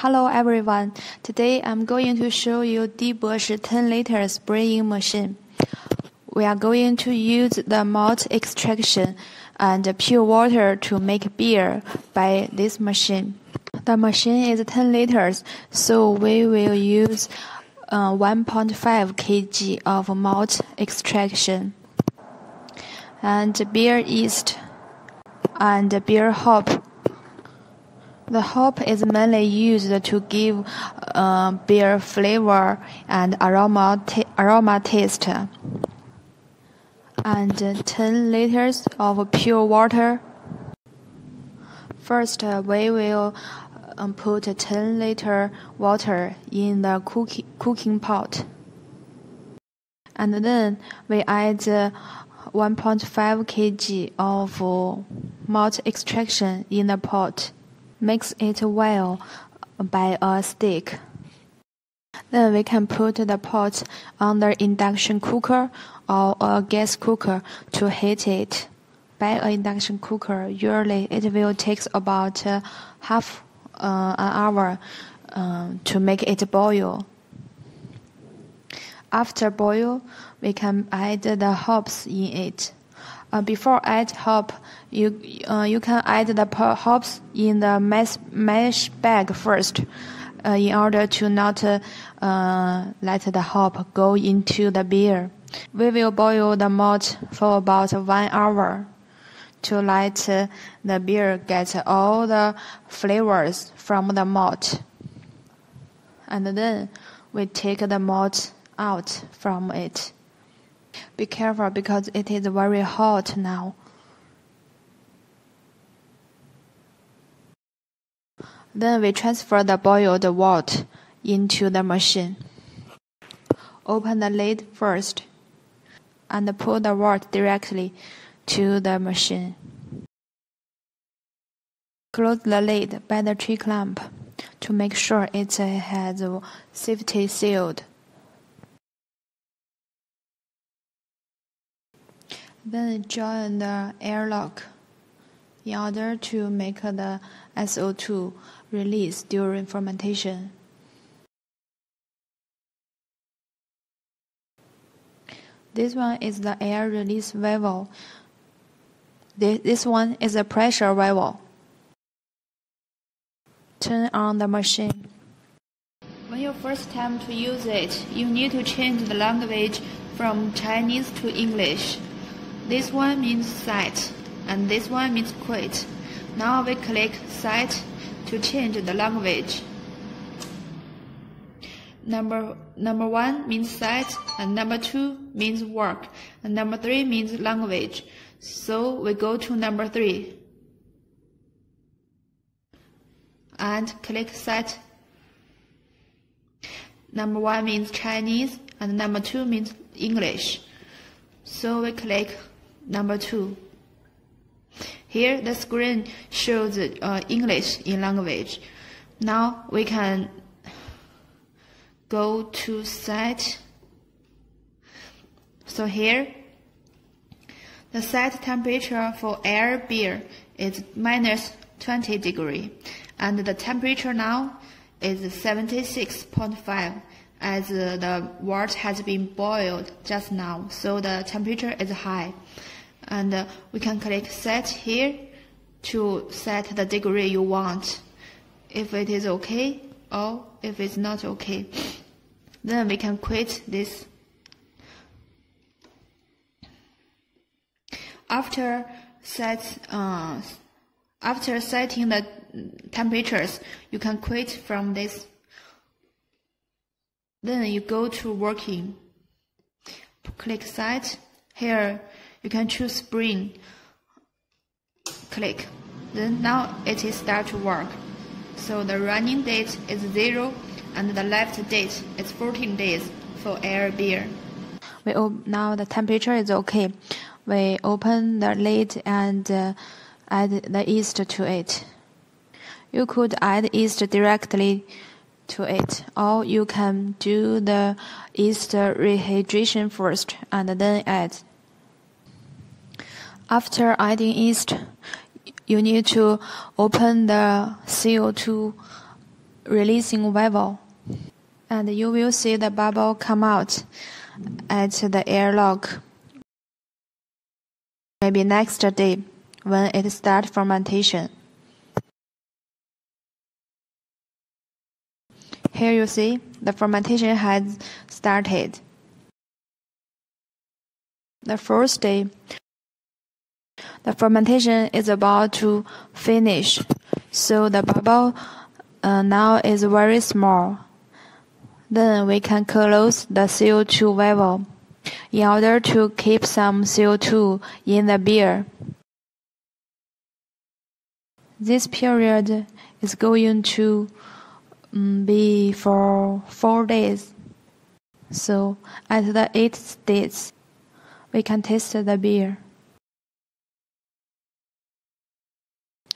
Hello everyone. Today I'm going to show you Dibosh 10 liters brewing machine. We are going to use the malt extraction and pure water to make beer by this machine. The machine is 10 liters, so we will use uh, 1.5 kg of malt extraction and beer yeast and beer hop the hop is mainly used to give uh, beer flavor and aroma, aroma taste. And 10 liters of pure water. First, uh, we will um, put 10 liter water in the cooking, cooking pot. And then we add 1.5 kg of malt extraction in the pot. Mix it well by a stick. Then we can put the pot under induction cooker or a gas cooker to heat it. By an induction cooker, usually it will take about uh, half uh, an hour uh, to make it boil. After boil, we can add the hops in it. Uh, before add hop, you uh, you can add the hops in the mesh, mesh bag first, uh, in order to not uh, let the hop go into the beer. We will boil the malt for about one hour to let uh, the beer get all the flavors from the malt. And then we take the malt out from it. Be careful because it is very hot now. Then we transfer the boiled wort into the machine. Open the lid first and pour the wort directly to the machine. Close the lid by the tri-clamp to make sure it has safety sealed. Then join the airlock in order to make the CO2 release during fermentation. This one is the air release valve. This one is the pressure valve. Turn on the machine. When you first time to use it, you need to change the language from Chinese to English. This one means set and this one means quit. Now we click set to change the language. Number, number one means set and number two means work and number three means language. So we go to number three and click set. Number one means Chinese and number two means English. So we click Number two. Here the screen shows uh, English in language. Now we can go to set. So here, the set temperature for air beer is minus 20 degree, and the temperature now is 76.5 as the water has been boiled just now, so the temperature is high and uh, we can click set here to set the degree you want. If it is okay or if it's not okay. Then we can quit this. After set uh, after setting the temperatures you can quit from this. Then you go to working. Click set. Here you can choose spring. Click. Then now it is start to work. So the running date is zero and the left date is 14 days for air beer. We now the temperature is okay. We open the lid and uh, add the yeast to it. You could add yeast directly to it, or you can do the yeast rehydration first and then add. After adding yeast, you need to open the CO2 releasing valve. And you will see the bubble come out at the airlock. Maybe next day when it starts fermentation. Here you see the fermentation has started. The first day, the fermentation is about to finish, so the bubble uh, now is very small. Then we can close the CO2 valve in order to keep some CO2 in the beer. This period is going to Mm, be for four days. So at the eighth days, we can taste the beer.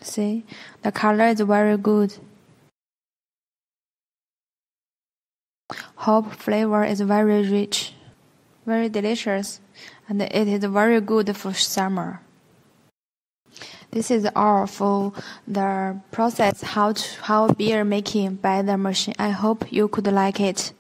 See, the color is very good. Hop flavor is very rich, very delicious, and it is very good for summer. This is all for the process how to, how beer making by the machine. I hope you could like it.